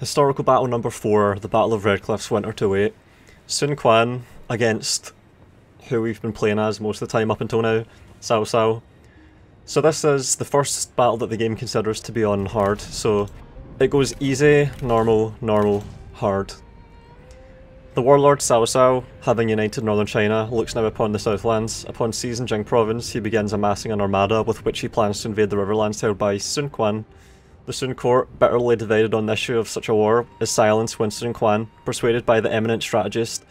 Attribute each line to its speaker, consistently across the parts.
Speaker 1: Historical battle number 4, the Battle of Red Cliffs Winter to Wait. Sun Quan against who we've been playing as most of the time up until now, Cao Cao. So this is the first battle that the game considers to be on hard, so it goes easy, normal, normal, hard. The warlord Cao Cao, having united northern China, looks now upon the Southlands. Upon seizing Jing province, he begins amassing an armada with which he plans to invade the riverlands held by Sun Quan, the Sun court, bitterly divided on the issue of such a war, is silenced when Sun Quan, persuaded by the eminent strategist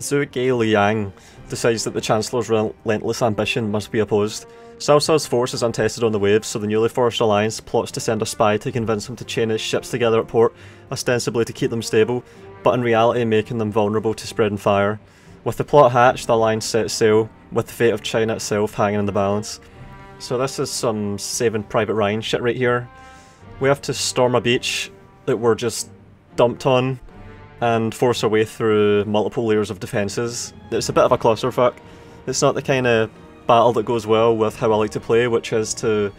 Speaker 1: Zhuge Liang, decides that the Chancellor's relentless ambition must be opposed. Cao's force is untested on the waves, so the newly forged alliance plots to send a spy to convince him to chain his ships together at port, ostensibly to keep them stable, but in reality making them vulnerable to spreading fire. With the plot hatched, the alliance sets sail, with the fate of China itself hanging in the balance. So this is some Saving Private Ryan shit right here. We have to storm a beach that we're just dumped on and force our way through multiple layers of defences. It's a bit of a clusterfuck. It's not the kind of battle that goes well with how I like to play, which is to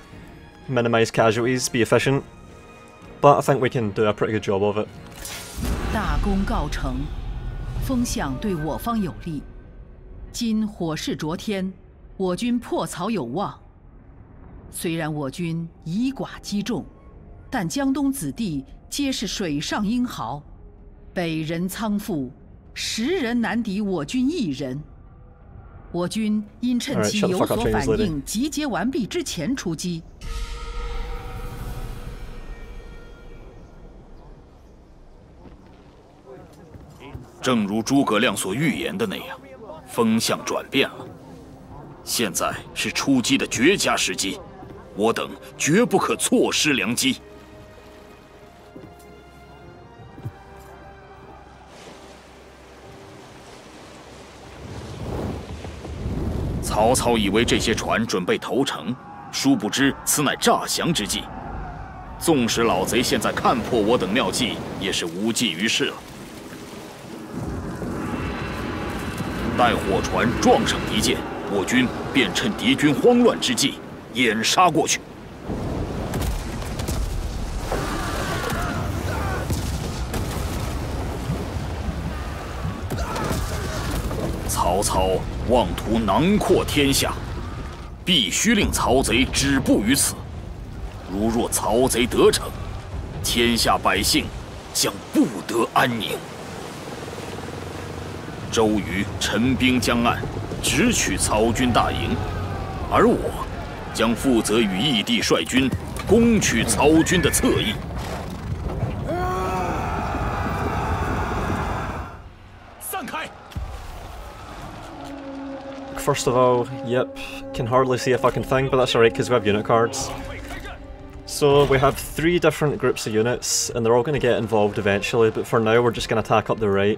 Speaker 1: minimise casualties, be efficient. But I think we can do a pretty good job of it.
Speaker 2: 大功告成，风向对我方有利。今火势灼天，我军破曹有望。虽然我军以寡击众。 但江东子弟皆是水上英豪，北人仓促，十人难敌我军一人。我军应趁其有所反应、集结完毕之前出击。
Speaker 3: 正如诸葛亮所预言的那样，风向转变了，现在是出击的绝佳时机，我等绝不可错失良机。曹操以为这些船准备投诚，殊不知此乃诈降之计。纵使老贼现在看破我等妙计，也是无济于事了。待火船撞上敌舰，我军便趁敌军慌乱之际，掩杀过去。曹操妄图囊括天下，必须令曹贼止步于此。如若曹贼得逞，天下百姓将不得安宁。周瑜陈兵江岸，直取曹军大营，而我将负责与义帝率军攻取曹军的侧翼。
Speaker 1: First of all. Yep, can hardly see a fucking thing, but that's alright because we have unit cards. So we have three different groups of units, and they're all going to get involved eventually, but for now we're just going to attack up the right.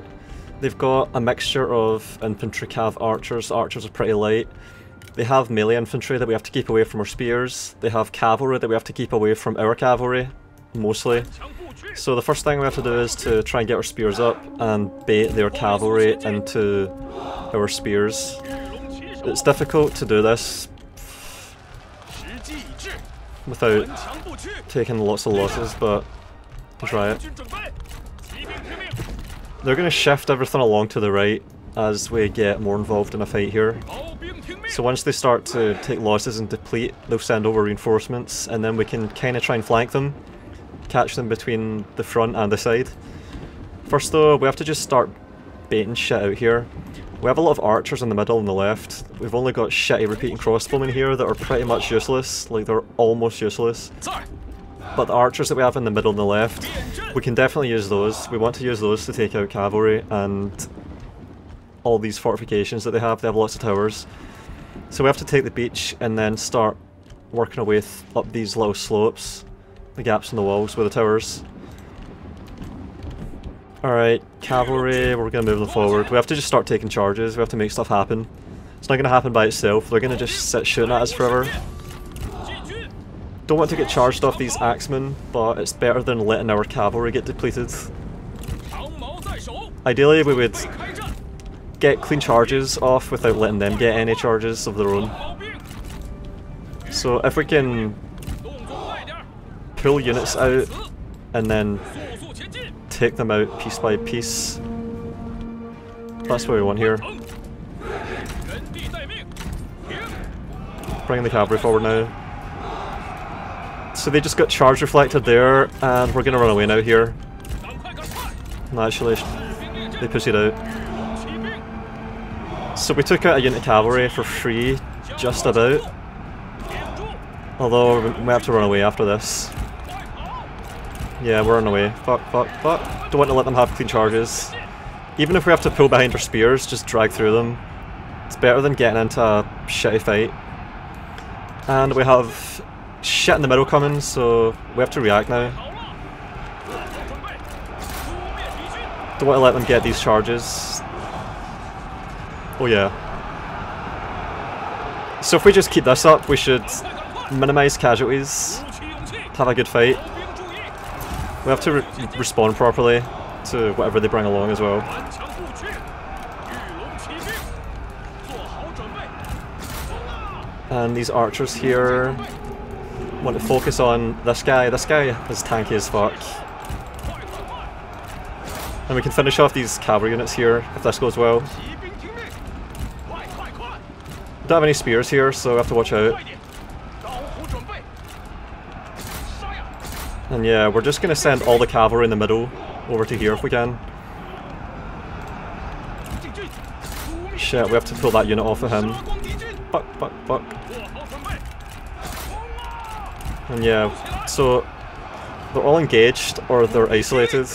Speaker 1: They've got a mixture of infantry cav archers, archers are pretty light. They have melee infantry that we have to keep away from our spears. They have cavalry that we have to keep away from our cavalry, mostly. So the first thing we have to do is to try and get our spears up and bait their cavalry into our spears. It's difficult to do this without taking lots of losses, but try it. They're going to shift everything along to the right as we get more involved in a fight here. So once they start to take losses and deplete, they'll send over reinforcements, and then we can kind of try and flank them, catch them between the front and the side. First though, we have to just start baiting shit out here. We have a lot of archers in the middle and the left. We've only got shitty repeating crossbowmen here that are pretty much useless. Like, they're almost useless. But the archers that we have in the middle and the left, we can definitely use those. We want to use those to take out cavalry and all these fortifications that they have. They have lots of towers. So we have to take the beach and then start working our way up these low slopes, the gaps in the walls with the towers. Alright, cavalry, we're going to move them forward. We have to just start taking charges, we have to make stuff happen. It's not going to happen by itself, they're going to just sit shooting at us forever. Don't want to get charged off these axemen, but it's better than letting our cavalry get depleted. Ideally we would get clean charges off without letting them get any charges of their own. So if we can pull units out and then take them out piece by piece. That's what we want here. Bring the cavalry forward now. So they just got charge reflected there, and we're gonna run away now here. Naturally, they push it out. So we took out a unit of cavalry for free, just about. Although we have to run away after this. Yeah, we're on the way. Fuck, fuck, fuck. Don't want to let them have clean charges. Even if we have to pull behind our spears, just drag through them. It's better than getting into a shitty fight. And we have shit in the middle coming, so we have to react now. Don't want to let them get these charges. Oh yeah. So if we just keep this up, we should minimize casualties, have a good fight. We have to re respond properly to whatever they bring along as well. And these archers here want to focus on this guy. This guy is tanky as fuck. And we can finish off these cavalry units here if this goes well. Don't have any spears here, so we have to watch out. And yeah, we're just gonna send all the cavalry in the middle over to here if we can. Shit, we have to pull that unit off of him. Fuck, fuck, fuck. And yeah, so they're all engaged or they're isolated.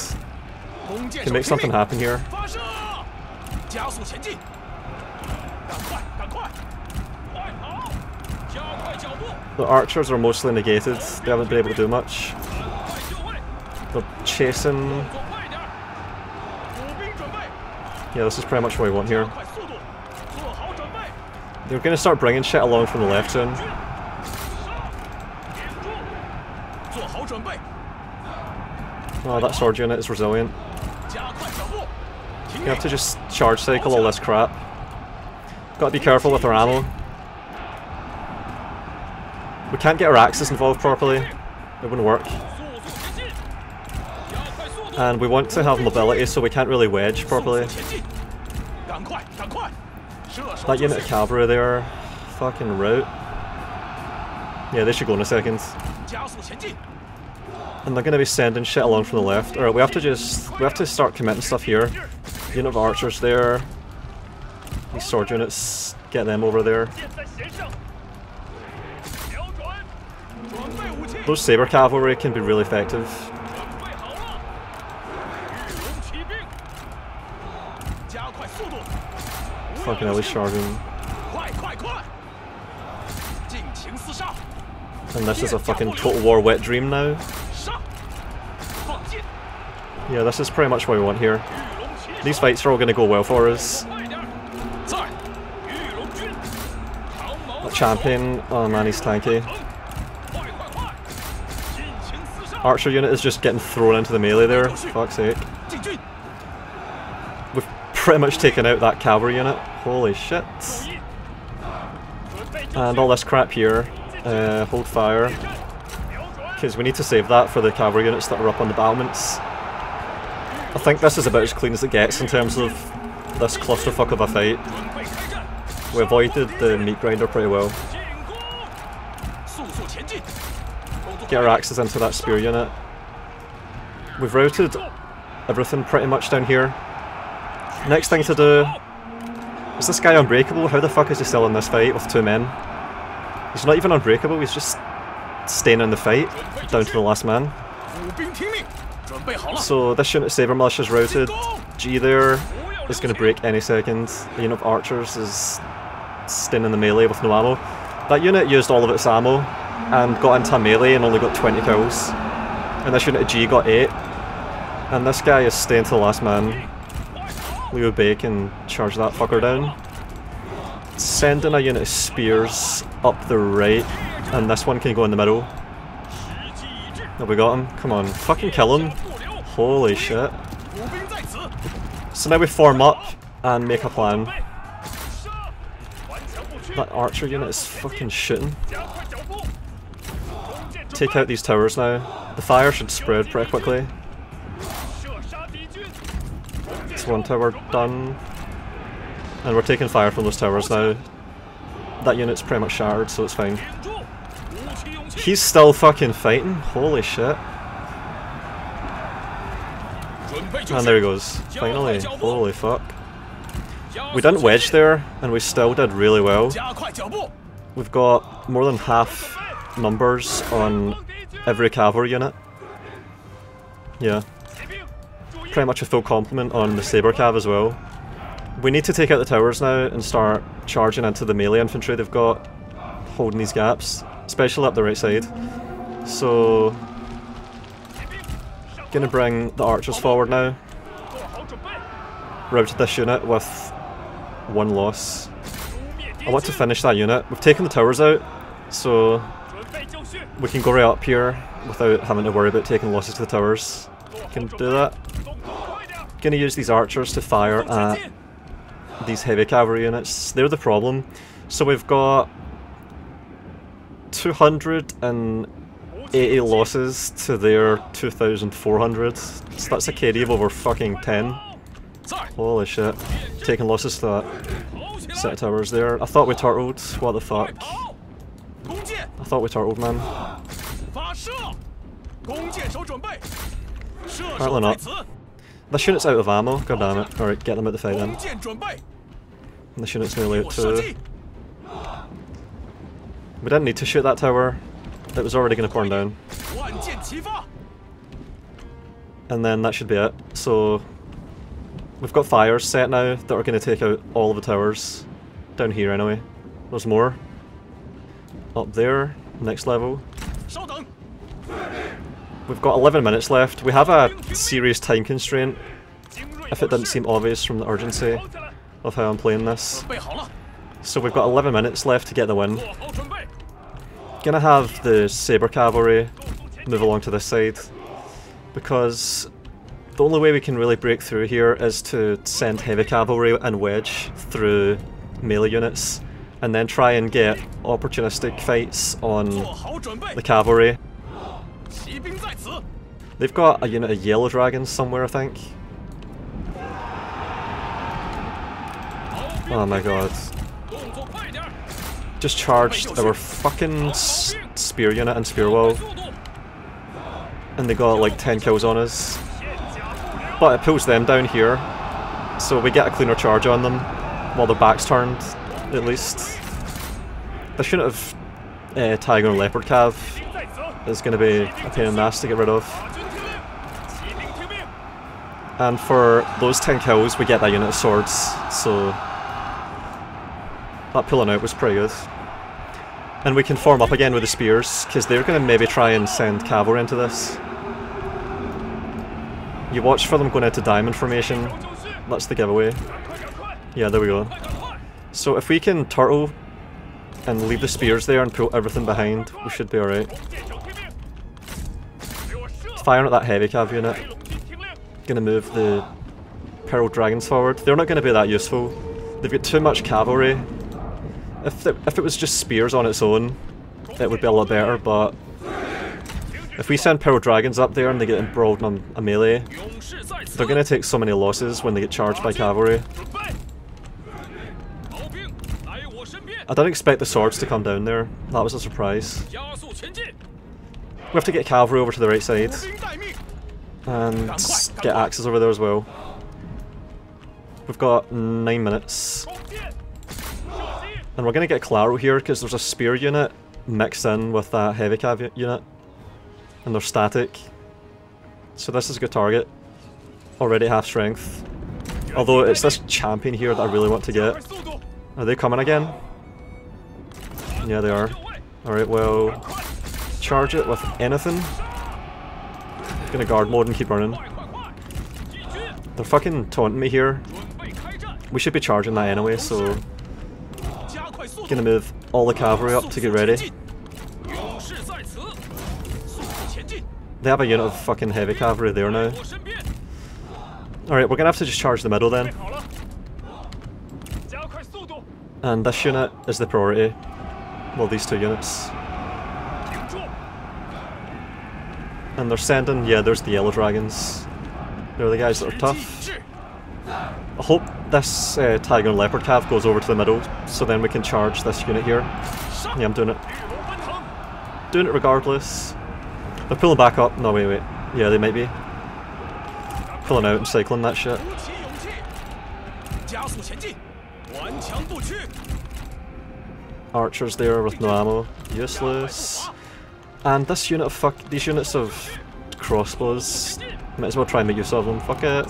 Speaker 1: Can make something happen here. The archers are mostly negated, they haven't been able to do much. Chasing... Yeah, this is pretty much what we want here. They're gonna start bringing shit along from the left soon. Oh, that sword unit is resilient. You have to just charge cycle all this crap. Gotta be careful with our ammo. We can't get our axes involved properly. It wouldn't work. And we want to have mobility so we can't really wedge properly. That unit of cavalry there, fucking route. Yeah, they should go in a second. And they're gonna be sending shit along from the left. Alright, we have to just, we have to start committing stuff here. Unit of archers there. These sword units, get them over there. Those saber cavalry can be really effective. Fucking charging. And this is a fucking Total War wet dream now. Yeah, this is pretty much what we want here. These fights are all going to go well for us. A champion, oh man, he's tanky. Archer unit is just getting thrown into the melee there, fuck's sake. We've pretty much taken out that cavalry unit, holy shit. And all this crap here, uh, hold fire. Because we need to save that for the cavalry units that are up on the battlements. I think this is about as clean as it gets in terms of this clusterfuck of a fight. We avoided the meat grinder pretty well. Get our axes into that spear unit. We've routed everything pretty much down here. Next thing to do... Is this guy unbreakable? How the fuck is he still in this fight with two men? He's not even unbreakable, he's just staying in the fight, down to the last man. So this unit of Saber Militia routed. Ji there is going to break any second. The unit of Archers is staying in the melee with no ammo. That unit used all of its ammo and got into melee and only got 20 kills. And this unit of Ji got 8. And this guy is staying to the last man. Liu Bei can charge that fucker down. Sending a unit of spears up the right, and this one can go in the middle. Have we got him? Come on, fucking kill him. Holy shit. So now we form up and make a plan. That archer unit is fucking shooting. Take out these towers now. The fire should spread pretty quickly. One tower done. And we're taking fire from those towers now. That unit's pretty much shattered, so it's fine. He's still fucking fighting? Holy shit. And there he goes. Finally. Holy fuck. We didn't wedge there, and we still did really well. We've got more than half numbers on every cavalry unit. Yeah. Pretty much a full complement on the Saber Cav as well. We need to take out the towers now and start charging into the melee infantry they've got holding these gaps, especially up the right side. So, gonna bring the archers forward now. Routed this unit with one loss. I want to finish that unit. We've taken the towers out, so we can go right up here without having to worry about taking losses to the towers. Can do that. Gonna use these archers to fire at these heavy cavalry units. They're the problem. So we've got 280 losses to their 2,400. So that's a KD of over fucking 10. Holy shit. Taking losses to that set of towers there. I thought we turtled. What the fuck? I thought we turtled, man. Apparently not. This unit's out of ammo, god damn it. Alright, get them out the fight then. This unit's nearly out too. We didn't need to shoot that tower. It was already going to burn down. And then that should be it. So, we've got fires set now that are going to take out all of the towers. Down here anyway. There's more. Up there, next level. We've got 11 minutes left. We have a serious time constraint, if it didn't seem obvious from the urgency of how I'm playing this. So we've got 11 minutes left to get the win. Gonna have the Saber Cavalry move along to this side, because the only way we can really break through here is to send Heavy Cavalry and Wedge through melee units, and then try and get opportunistic fights on the Cavalry They've got a unit of yellow dragons somewhere, I think. Oh my god. Just charged our fucking spear unit and spear wall. And they got like 10 kills on us. But it pulls them down here, so we get a cleaner charge on them while their back's turned, at least. They shouldn't have uh, Tiger and Leopard Cav is going to be a pain in the ass to get rid of. And for those 10 kills, we get that unit of swords, so that pulling out was pretty good. And we can form up again with the spears, because they're going to maybe try and send cavalry into this. You watch for them going into diamond formation, that's the giveaway. Yeah, there we go. So if we can turtle and leave the spears there and pull everything behind, we should be alright. Firing at that heavy cav unit. Gonna move the Pearl Dragons forward. They're not gonna be that useful. They've got too much cavalry. If, if it was just spears on its own, it would be a lot better, but if we send Pearl Dragons up there and they get embroiled on a melee, they're gonna take so many losses when they get charged by cavalry. I didn't expect the swords to come down there. That was a surprise. We have to get cavalry over to the right side. And get axes over there as well. We've got 9 minutes. And we're going to get Claro here because there's a spear unit mixed in with that heavy cav unit. And they're static. So this is a good target. Already half strength. Although it's this champion here that I really want to get. Are they coming again? Yeah, they are. Alright, well... Charge it with anything. Gonna guard mode and keep running. They're fucking taunting me here. We should be charging that anyway, so... Gonna move all the cavalry up to get ready. They have a unit of fucking heavy cavalry there now. Alright, we're gonna have to just charge the middle then. And this unit is the priority. Well, these two units. And they're sending, yeah, there's the yellow dragons. They're the guys that are tough. I hope this uh, Tiger and Leopard Cav goes over to the middle, so then we can charge this unit here. Yeah, I'm doing it. Doing it regardless. They're pulling back up. No, wait, wait. Yeah, they might be. Pulling out and cycling that shit. Archers there with no ammo. Useless. And this unit of fuck. These units of crossbows. Might as well try and make use of them. Fuck it.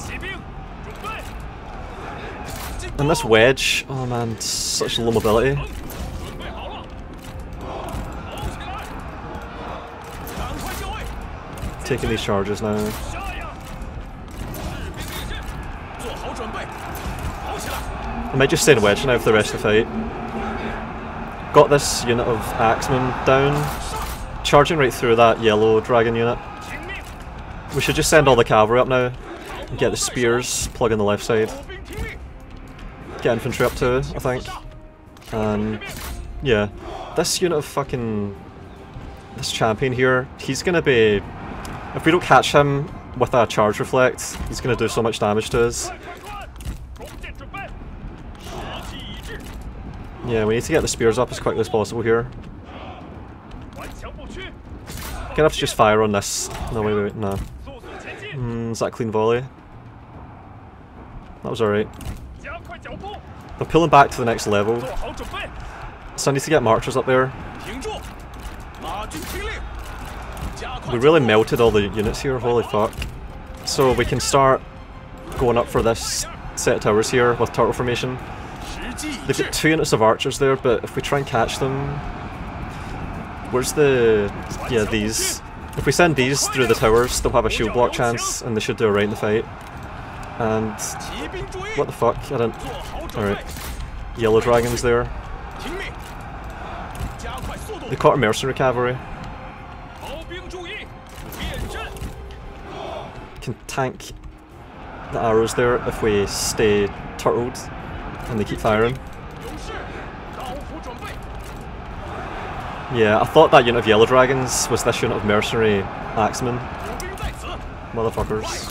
Speaker 1: And this wedge. Oh man, such low mobility. Taking these charges now. I might just stay in wedge now for the rest of the fight. Got this unit of axemen down. Charging right through that yellow dragon unit. We should just send all the cavalry up now. And get the spears, plug in the left side. Get infantry up too, I think. And yeah. This unit of fucking this champion here, he's gonna be if we don't catch him with a charge reflect, he's gonna do so much damage to us. Yeah, we need to get the spears up as quickly as possible here. Gonna have to just fire on this. No, wait, wait, wait, no. Mm, is that clean volley? That was alright. They're pulling back to the next level. So I need to get marchers up there. We really melted all the units here, holy fuck. So we can start going up for this set of towers here with turtle formation. They've got two units of archers there, but if we try and catch them... Where's the... yeah, these. If we send these through the towers, they'll have a shield block chance, and they should do alright in the fight. And... What the fuck? I don't... Alright. Yellow dragons there. They caught a mercenary cavalry. Can tank the arrows there if we stay turtled and they keep firing. Yeah, I thought that unit of yellow dragons was this unit of mercenary axemen. Motherfuckers.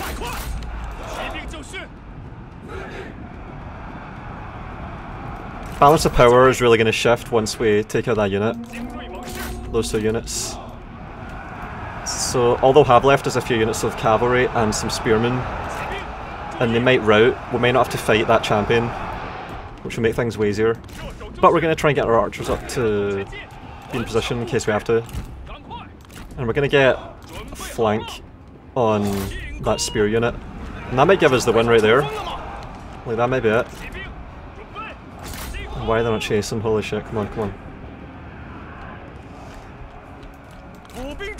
Speaker 1: Balance of power is really going to shift once we take out that unit. Those two units. So all they'll have left is a few units of cavalry and some spearmen. And they might rout. We may not have to fight that champion, which will make things way easier. But we're going to try and get our archers up to be in position in case we have to. And we're going to get a flank on that spear unit. And that might give us the win right there. Like that might be it. Why are they not chasing? Holy shit, come on, come on.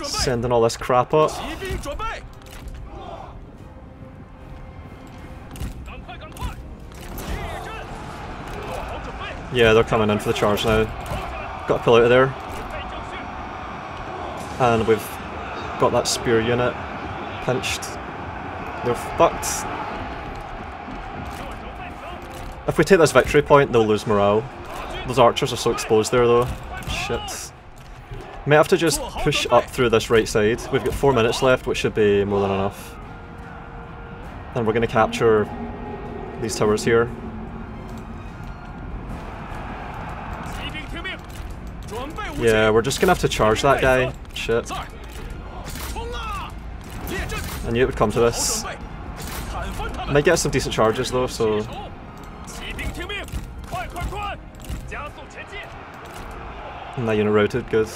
Speaker 1: Sending all this crap up. Yeah, they're coming in for the charge now. Got a pull out of there. And we've got that spear unit pinched. They're fucked. If we take this victory point, they'll lose morale. Those archers are so exposed there though. Shit. May have to just push up through this right side. We've got four minutes left, which should be more than enough. And we're going to capture these towers here. Yeah, we're just to have to charge that guy. Shit. I knew it would come to this. Might get some decent charges though, so And that unit routed, good.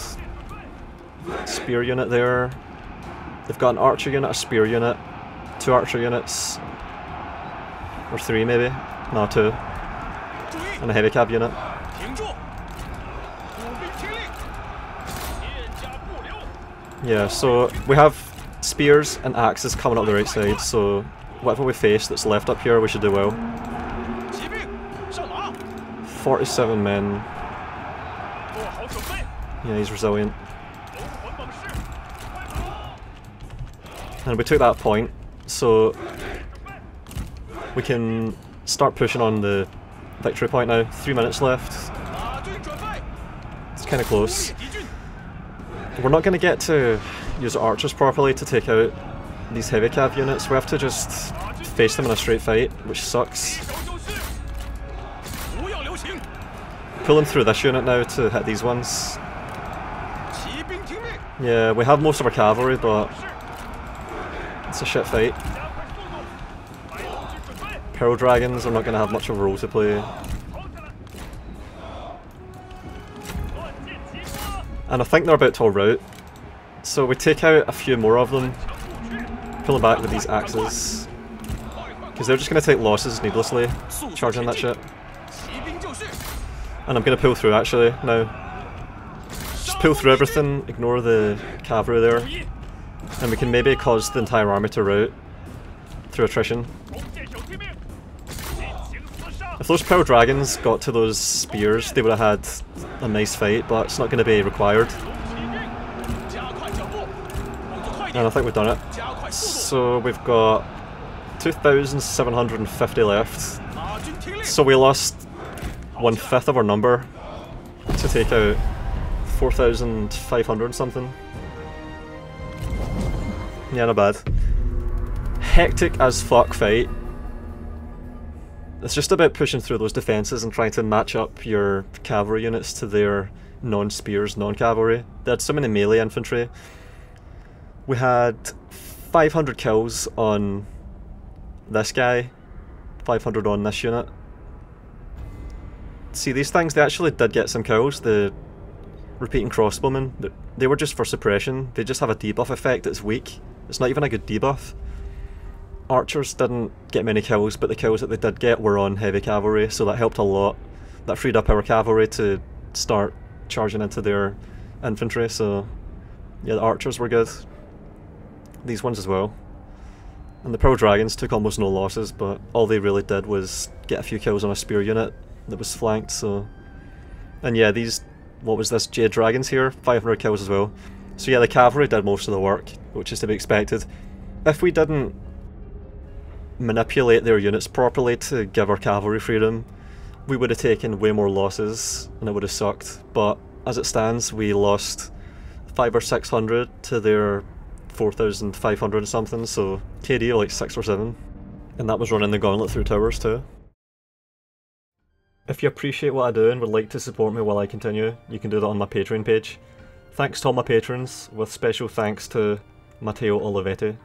Speaker 1: Spear unit there. They've got an archer unit, a spear unit, two archer units. Or three maybe. No, two. And a heavy cav unit. Yeah, so we have spears and axes coming up the right side, so whatever we face that's left up here, we should do well. 47 men. Yeah, he's resilient. And we took that point, so we can start pushing on the victory point now. Three minutes left. It's kind of close. We're not going to get to use archers properly to take out these heavy cav units. We have to just face them in a straight fight, which sucks. Pulling through this unit now to hit these ones. Yeah, we have most of our cavalry, but it's a shit fight. Pearl Dragons are not going to have much of a role to play. And I think they're about to all rout. So we take out a few more of them, pull them back with these axes. Because they're just going to take losses needlessly, charging that shit. And I'm going to pull through actually, now. Just pull through everything, ignore the cavalry there. And we can maybe cause the entire army to rout through attrition. Those Pearl Dragons got to those spears, they would have had a nice fight, but it's not going to be required. And I think we've done it. So we've got 2,750 left. So we lost one fifth of our number to take out 4,500 something. Yeah, not bad. Hectic as fuck fight. It's just about pushing through those defences and trying to match up your cavalry units to their non-spears, non-cavalry. They had so many melee infantry. We had 500 kills on this guy, 500 on this unit. See, these things, they actually did get some kills. The repeating crossbowmen, they were just for suppression. They just have a debuff effect that's weak. It's not even a good debuff. Archers didn't get many kills, but the kills that they did get were on heavy cavalry, so that helped a lot. That freed up our cavalry to start charging into their infantry, so yeah, the archers were good. These ones as well. And the Pearl Dragons took almost no losses, but all they really did was get a few kills on a spear unit that was flanked, so... And yeah, these... What was this? Jade Dragons here? 500 kills as well. So yeah, the cavalry did most of the work, which is to be expected. If we didn't manipulate their units properly to give our cavalry freedom, we would have taken way more losses and it would have sucked. But as it stands, we lost five or six hundred to their 4,500 something, so KD like six or seven. And that was running the gauntlet through towers too. If you appreciate what I do and would like to support me while I continue, you can do that on my Patreon page. Thanks to all my patrons, with special thanks to Matteo Olivetti.